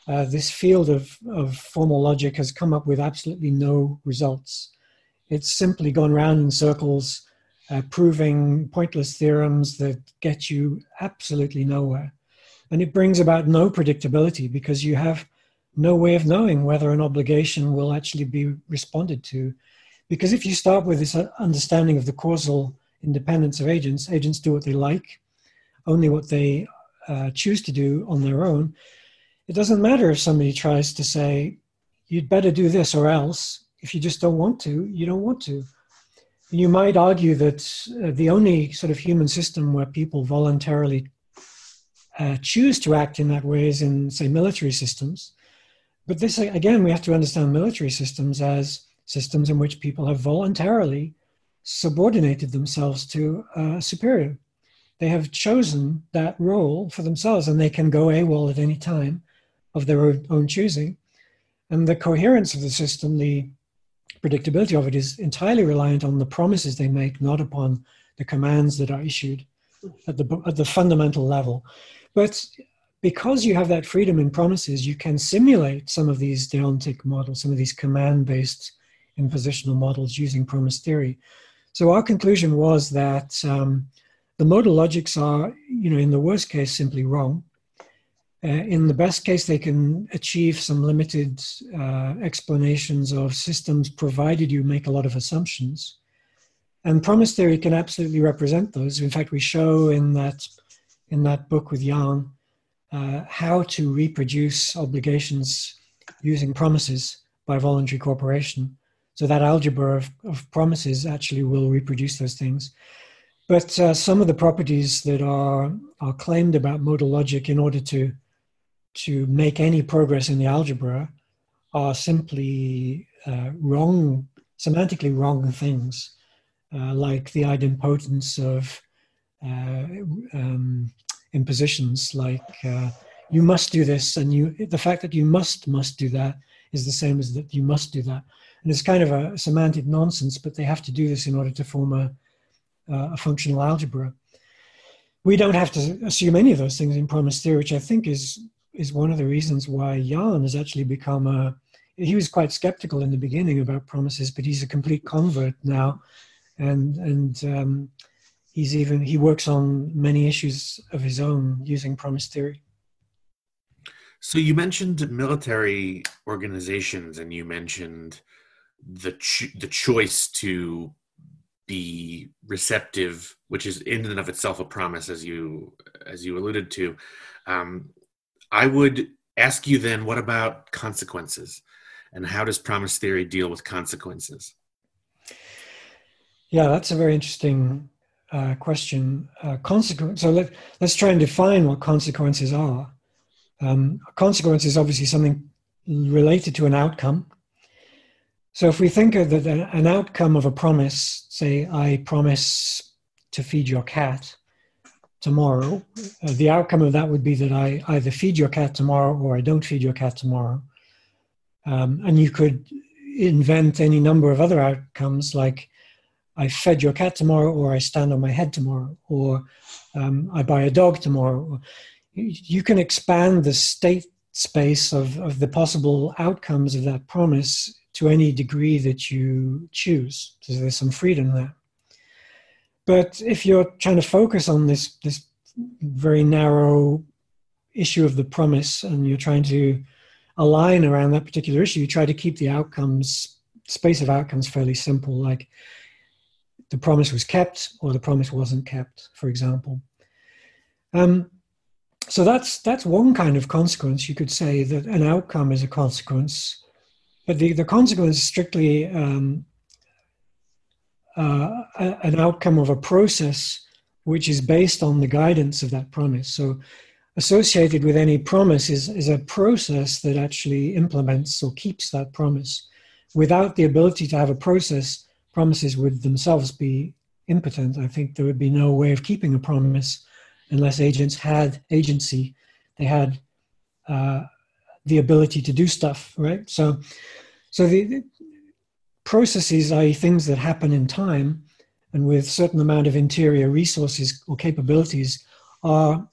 Speaker 2: uh, this field of, of formal logic has come up with absolutely no results. It's simply gone round in circles, uh, proving pointless theorems that get you absolutely nowhere. And it brings about no predictability because you have no way of knowing whether an obligation will actually be responded to Because if you start with this understanding of the causal independence of agents, agents do what they like, only what they uh, choose to do on their own. It doesn't matter if somebody tries to say, you'd better do this or else. If you just don't want to, you don't want to. You might argue that uh, the only sort of human system where people voluntarily uh, choose to act in that way is in, say, military systems. But this, again, we have to understand military systems as systems in which people have voluntarily subordinated themselves to a superior. They have chosen that role for themselves and they can go AWOL at any time of their own choosing. And the coherence of the system, the predictability of it, is entirely reliant on the promises they make, not upon the commands that are issued at the, at the fundamental level. But because you have that freedom in promises, you can simulate some of these deontic models, some of these command based impositional models using promise theory. So our conclusion was that um, the modal logics are, you know, in the worst case, simply wrong. Uh, in the best case, they can achieve some limited uh, explanations of systems, provided you make a lot of assumptions. And promise theory can absolutely represent those. In fact, we show in that in that book with Jan uh, how to reproduce obligations using promises by voluntary cooperation. So that algebra of, of promises actually will reproduce those things. But uh, some of the properties that are, are claimed about modal logic in order to, to make any progress in the algebra are simply uh, wrong, semantically wrong things, uh, like the idempotence of uh, um, impositions, like uh, you must do this, and you the fact that you must must do that is the same as that you must do that and it's kind of a semantic nonsense, but they have to do this in order to form a, a functional algebra. We don't have to assume any of those things in promise theory, which I think is is one of the reasons why Jan has actually become a. He was quite skeptical in the beginning about promises, but he's a complete convert now, and and um, he's even he works on many issues of his own using promise theory.
Speaker 4: So you mentioned military organizations, and you mentioned the ch- the choice to be receptive, which is in and of itself a promise, as you as you alluded to. Um, I would ask you then, what about consequences, and how does promise theory deal with consequences?
Speaker 2: Yeah, that's a very interesting uh, question. Uh, consequence. So let, let's try and define what consequences are. Um, consequence is obviously something related to an outcome. So if we think of that an outcome of a promise, say I promise to feed your cat tomorrow, uh, the outcome of that would be that I either feed your cat tomorrow or I don't feed your cat tomorrow. Um, and you could invent any number of other outcomes like I fed your cat tomorrow or I stand on my head tomorrow or um, I buy a dog tomorrow. You can expand the state space of, of the possible outcomes of that promise to any degree that you choose. So there's some freedom there. But if you're trying to focus on this this very narrow issue of the promise and you're trying to align around that particular issue, you try to keep the outcomes, space of outcomes fairly simple, like the promise was kept or the promise wasn't kept, for example. Um, so that's that's one kind of consequence. You could say that an outcome is a consequence but the, the consequence is strictly um, uh, an outcome of a process which is based on the guidance of that promise. So, associated with any promise is, is a process that actually implements or keeps that promise. Without the ability to have a process, promises would themselves be impotent. I think there would be no way of keeping a promise unless agents had agency. They had uh, the ability to do stuff, right? So, so the, the processes, i.e., things that happen in time and with certain amount of interior resources or capabilities, are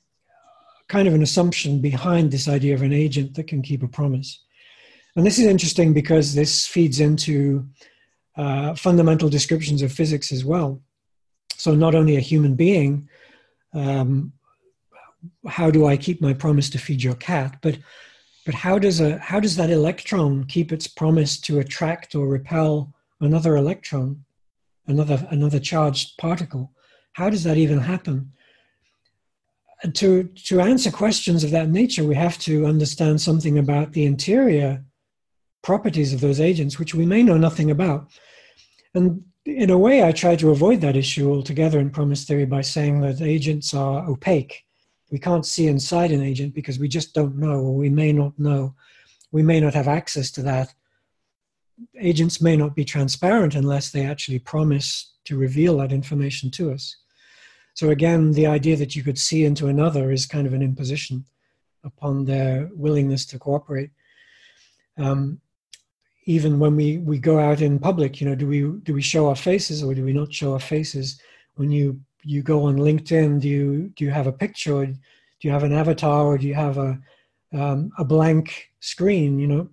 Speaker 2: kind of an assumption behind this idea of an agent that can keep a promise. And this is interesting because this feeds into uh, fundamental descriptions of physics as well. So, not only a human being, um, how do I keep my promise to feed your cat, but but how does a how does that electron keep its promise to attract or repel another electron, another another charged particle. How does that even happen? And to to answer questions of that nature, we have to understand something about the interior properties of those agents, which we may know nothing about. And in a way, I try to avoid that issue altogether in promise theory by saying that agents are opaque. We can't see inside an agent because we just don't know, or we may not know. We may not have access to that. Agents may not be transparent unless they actually promise to reveal that information to us. So, again, the idea that you could see into another is kind of an imposition upon their willingness to cooperate. Um, even when we, we go out in public, you know, do we do we show our faces or do we not show our faces? When you you go on LinkedIn, do you do you have a picture? Or do you have an avatar, or do you have a um, a blank screen? You know,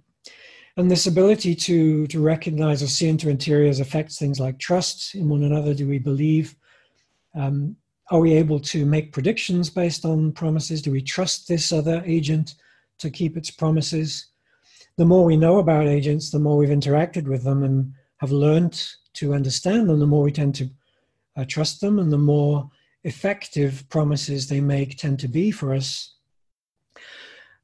Speaker 2: and this ability to to recognize or see into interiors affects things like trust in one another. Do we believe? Um, are we able to make predictions based on promises? Do we trust this other agent to keep its promises? The more we know about agents, the more we've interacted with them and have learned to understand them, the more we tend to uh, trust them, and the more effective promises they make tend to be for us.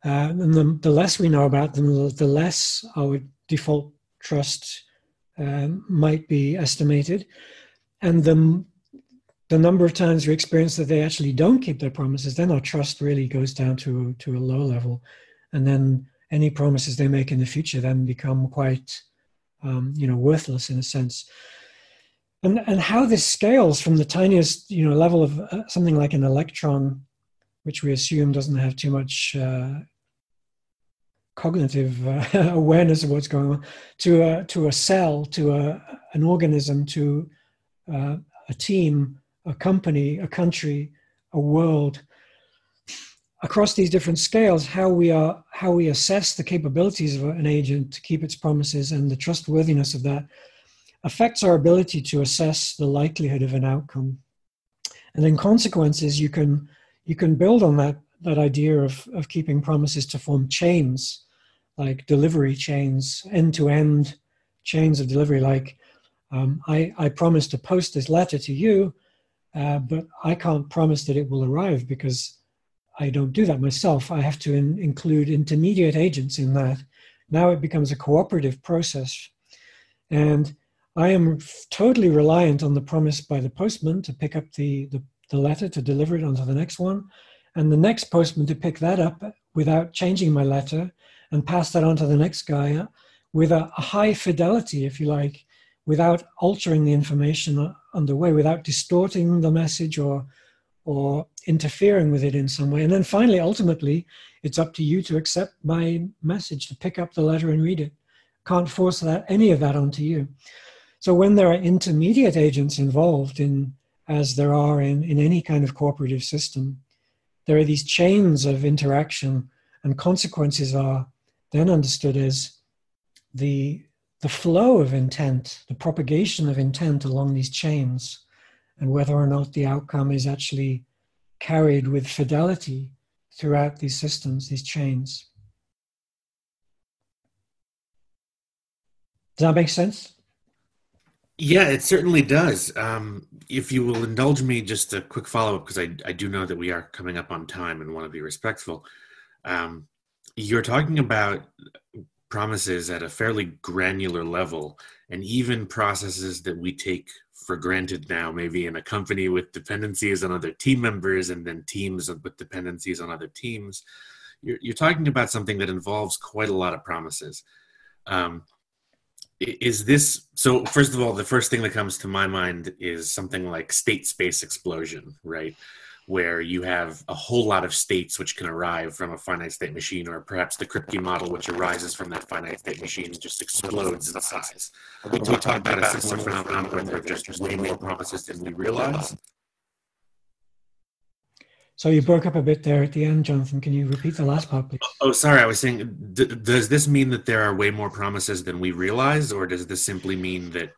Speaker 2: Uh, and the, the, less we know about them, the, less our default trust um, might be estimated. And the, the number of times we experience that they actually don't keep their promises, then our trust really goes down to, to a low level. And then any promises they make in the future then become quite, um, you know, worthless in a sense. And, and how this scales from the tiniest, you know, level of uh, something like an electron, which we assume doesn't have too much uh, cognitive uh, awareness of what's going on, to a, to a cell, to a, an organism, to uh, a team, a company, a country, a world, across these different scales how we are how we assess the capabilities of an agent to keep its promises and the trustworthiness of that affects our ability to assess the likelihood of an outcome. And in consequences you can you can build on that that idea of, of keeping promises to form chains like delivery chains end to end chains of delivery like um, I, I promise to post this letter to you uh, but i can't promise that it will arrive because I don't do that myself. I have to in, include intermediate agents in that. Now it becomes a cooperative process. And I am totally reliant on the promise by the postman to pick up the, the, the letter, to deliver it onto the next one, and the next postman to pick that up without changing my letter and pass that on to the next guy uh, with a, a high fidelity, if you like, without altering the information uh, on the way, without distorting the message or or interfering with it in some way. And then finally, ultimately, it's up to you to accept my message, to pick up the letter and read it. Can't force that any of that onto you. So when there are intermediate agents involved in, as there are in, in any kind of cooperative system, there are these chains of interaction and consequences are then understood as the the flow of intent, the propagation of intent along these chains and whether or not the outcome is actually carried with fidelity throughout these systems, these chains. Does that make sense?
Speaker 4: Yeah, it certainly does. Um, if you will indulge me, just a quick follow up, because I, I do know that we are coming up on time and want to be respectful. Um, you're talking about promises at a fairly granular level, and even processes that we take for granted now, maybe in a company with dependencies on other team members and then teams with dependencies on other teams. You're, you're talking about something that involves quite a lot of promises. Um, is this so first of all the first thing that comes to my mind is something like state space explosion right where you have a whole lot of states which can arrive from a finite state machine, or perhaps the Kripke model, which arises from that finite state machine, just explodes in size. Are we talking about a system phenomenon where there are just way more promises than we realize?
Speaker 2: So you broke up a bit there at the end, Jonathan. Can you repeat the last part, please?
Speaker 4: Oh, sorry. I was saying, d- does this mean that there are way more promises than we realize, or does this simply mean that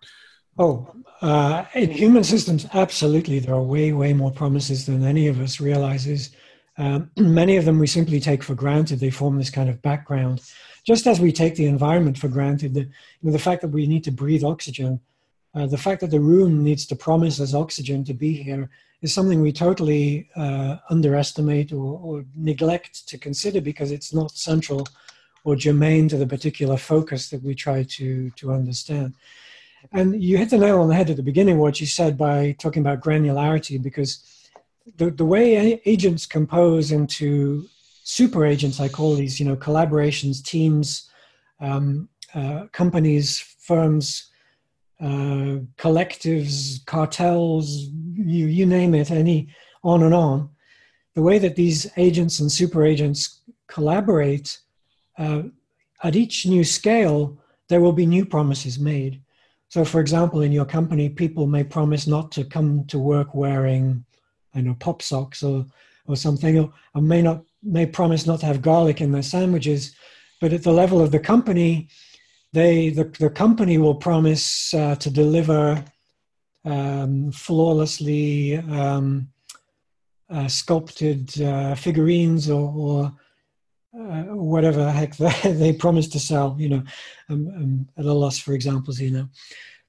Speaker 2: Oh, uh, in human systems, absolutely. There are way, way more promises than any of us realizes. Um, many of them we simply take for granted. They form this kind of background, just as we take the environment for granted. The, you know, the fact that we need to breathe oxygen, uh, the fact that the room needs to promise us oxygen to be here is something we totally uh, underestimate or, or, neglect to consider because it's not central or germane to the particular focus that we try to, to understand. And you hit the nail on the head at the beginning, what you said by talking about granularity, because the, the way agents compose into super agents, I call these, you know, collaborations, teams, um, uh, companies, firms, uh, collectives, cartels, you, you name it, any on and on. The way that these agents and super agents collaborate uh, at each new scale, there will be new promises made. So, for example, in your company, people may promise not to come to work wearing, I know, pop socks or or something, or, or may not may promise not to have garlic in their sandwiches. But at the level of the company, they the, the company will promise uh, to deliver um, flawlessly um, uh, sculpted uh, figurines or, or uh, whatever the heck they, they promise to sell. You know, I'm, I'm, at a loss for examples. You know,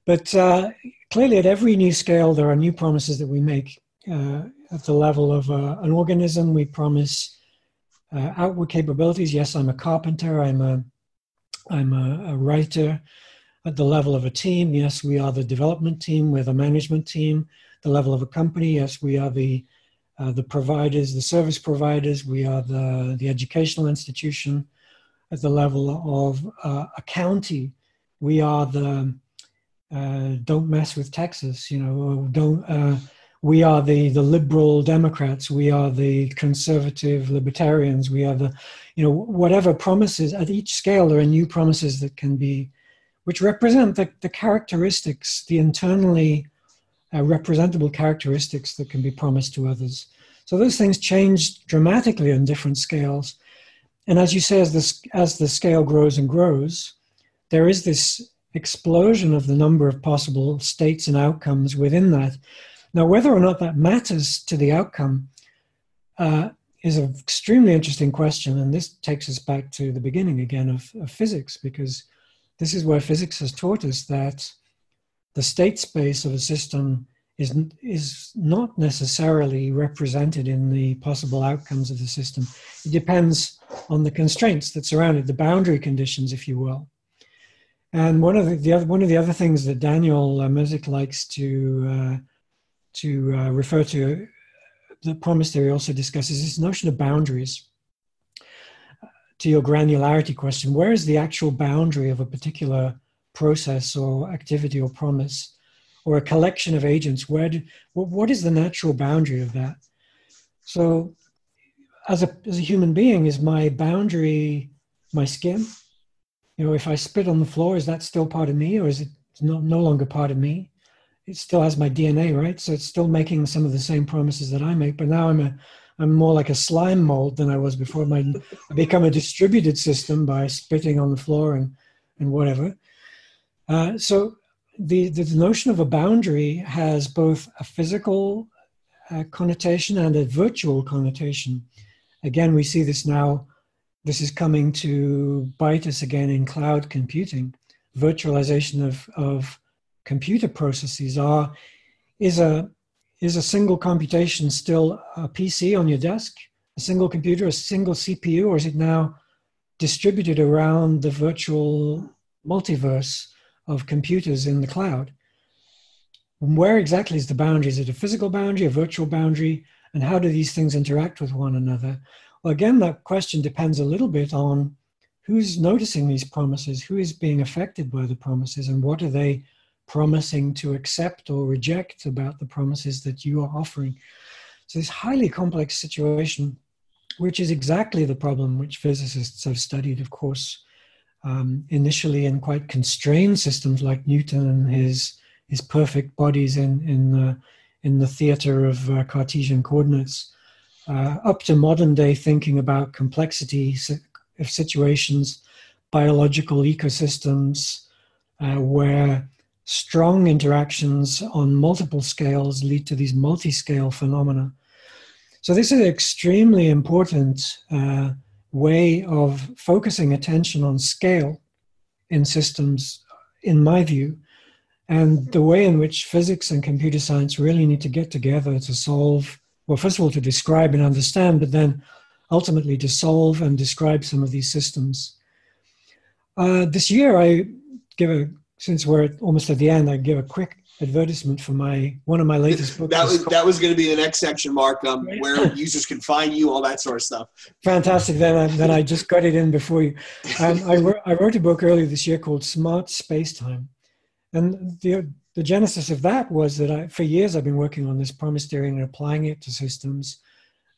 Speaker 2: but uh, clearly at every new scale there are new promises that we make. Uh, at the level of an organism, we promise outward capabilities. Yes, I'm a carpenter. I'm a I'm a, a, writer at the level of a team. Yes, we are the development team We're the management team. The level of a company. Yes, we are the uh, the providers, the service providers. We are the the educational institution. At the level of uh, a county, we are the uh, don't mess with Texas. You know, don't. Uh, we are the the liberal Democrats. We are the conservative libertarians. We are the you know, whatever promises at each scale, there are new promises that can be, which represent the, the characteristics, the internally uh, representable characteristics that can be promised to others. So those things change dramatically on different scales. And as you say, as, this, as the scale grows and grows, there is this explosion of the number of possible states and outcomes within that. Now, whether or not that matters to the outcome uh, is an extremely interesting question, and this takes us back to the beginning again of, of, physics, because this is where physics has taught us that the state space of a system is, is not necessarily represented in the possible outcomes of the system. It depends on the constraints that surround it, the boundary conditions, if you will. And one of the, the other, one of the other things that Daniel uh, likes to uh, to uh, refer to the promise theory also discusses this notion of boundaries. To your granularity question, where is the actual boundary of a particular process or activity or promise or a collection of agents? Where do, what is the natural boundary of that? So, as a, as a human being, is my boundary my skin? You know, if I spit on the floor, is that still part of me or is it no, no longer part of me? it still has my DNA, right? So it's still making some of the same promises that I make, but now I'm a I'm more like a slime mold than I was before. My I become a distributed system by spitting on the floor and and whatever. Uh, so the the notion of a boundary has both a physical uh, connotation and a virtual connotation. Again, we see this now. This is coming to bite us again in cloud computing, virtualization of of computer processes are is a is a single computation still a PC on your desk, a single computer, a single CPU, or is it now distributed around the virtual multiverse of computers in the cloud? Where exactly is the boundary? Is it a physical boundary, a virtual boundary? And how do these things interact with one another? Well, again, that question depends a little bit on who's noticing these promises, who is being affected by the promises, and what are they promising to accept or reject about the promises that you are offering. So, this highly complex situation, which is exactly the problem which physicists have studied, of course, um, initially in quite constrained systems like Newton and his his perfect bodies in in the in the theater of uh, Cartesian coordinates, uh, up to modern day thinking about complexity of situations, biological ecosystems, uh, where strong interactions on multiple scales lead to these multi-scale phenomena. So this is extremely important uh, way of focusing attention on scale in systems, in my view, and the way in which physics and computer science really need to get together to solve, well, first of all, to describe and understand, but then ultimately to solve and describe some of these systems. Uh, this year, I give a, since we're almost at the end, I give a quick advertisement for my one of my latest books.
Speaker 3: that was that was going to be the next section, Mark. Um, right? where users can find you, all that sort of stuff.
Speaker 2: Fantastic. Then I, then I just got it in before you. Um, I wrote I wrote a book earlier this year called Smart Space Time, and the the genesis of that was that I, for years I've been working on this promise theory and applying it to systems,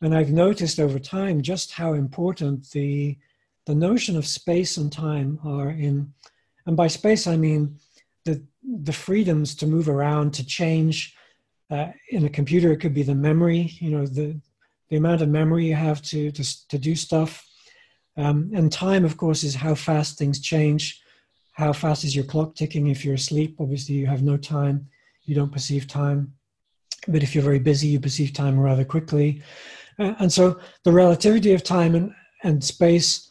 Speaker 2: and I've noticed over time just how important the the notion of space and time are in, and by space I mean the freedoms to move around to change. Uh, in a computer, it could be the memory, you know, the the amount of memory you have to to, to do stuff, um, and time, of course, is how fast things change. How fast is your clock ticking? If you're asleep, obviously you have no time, you don't perceive time. But if you're very busy, you perceive time rather quickly. Uh, and so the relativity of time and, and space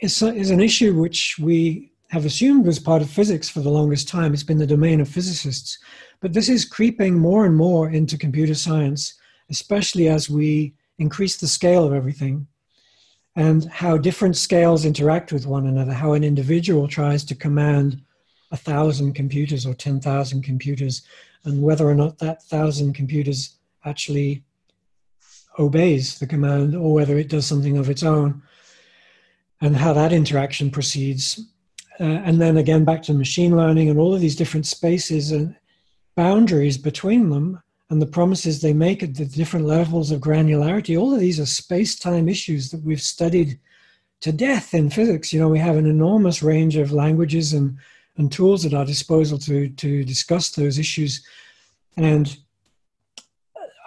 Speaker 2: is, is an issue which we have assumed was part of physics for the longest time. It's been the domain of physicists. But this is creeping more and more into computer science, especially as we increase the scale of everything and how different scales interact with one another, how an individual tries to command a thousand computers or 10,000 computers, and whether or not that thousand computers actually obeys the command or whether it does something of its own, and how that interaction proceeds. Uh, and then again, back to machine learning and all of these different spaces and boundaries between them and the promises they make at the different levels of granularity. All of these are space time issues that we've studied to death in physics. You know, we have an enormous range of languages and, and tools at our disposal to, to discuss those issues. And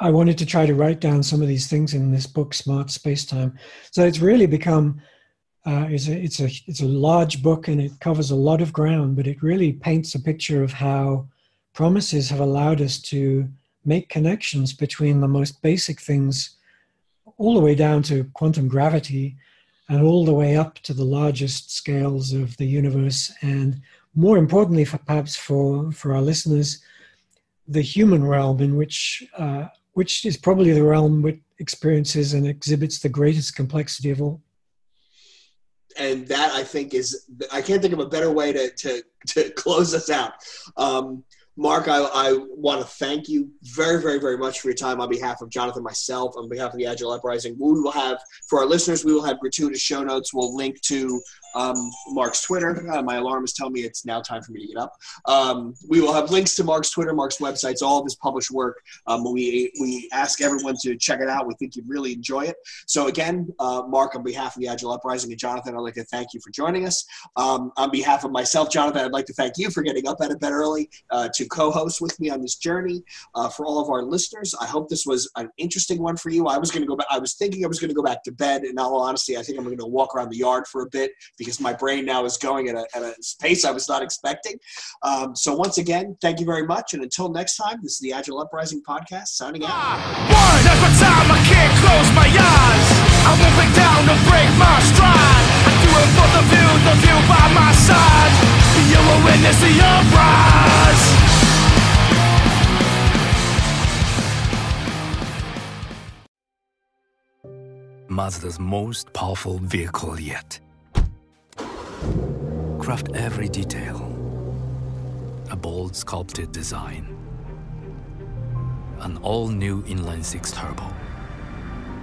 Speaker 2: I wanted to try to write down some of these things in this book, Smart Space Time. So it's really become uh, it's, a, it's, a, it's a large book and it covers a lot of ground, but it really paints a picture of how promises have allowed us to make connections between the most basic things, all the way down to quantum gravity, and all the way up to the largest scales of the universe. And more importantly, for, perhaps for, for our listeners, the human realm, in which, uh, which is probably the realm which experiences and exhibits the greatest complexity of all
Speaker 3: and that I think is I can't think of a better way to to, to close us out. Um, Mark, I, I want to thank you very, very, very much for your time on behalf of Jonathan, myself, on behalf of the Agile Uprising. We will have, for our listeners, we will have gratuitous show notes. We'll link to um, Mark's Twitter. Uh, my alarm is telling me it's now time for me to get up. Um, we will have links to Mark's Twitter, Mark's websites, all of his published work. Um, we, we ask everyone to check it out. We think you'd really enjoy it. So, again, uh, Mark, on behalf of the Agile Uprising and Jonathan, I'd like to thank you for joining us. Um, on behalf of myself, Jonathan, I'd like to thank you for getting up at a bit early uh, to co host with me on this journey. Uh, for all of our listeners, I hope this was an interesting one for you. I was going to go back, I was thinking I was going to go back to bed. In all honesty, I think I'm going to walk around the yard for a bit because my brain now is going at a, at a pace I was not expecting. Um, so once again, thank you very much. And until next time, this is the Agile Uprising Podcast signing out. One at a time, I can't close my eyes. I down break my stride. For the view, the view by my side. You will witness the uprise. Mazda's most powerful vehicle yet craft every detail. A bold sculpted design. An all-new inline-six turbo.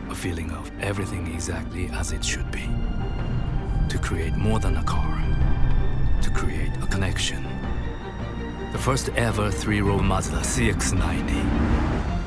Speaker 3: A feeling of everything exactly as it should be. To create more than a car. To create a connection. The first ever three-row Mazda CX-90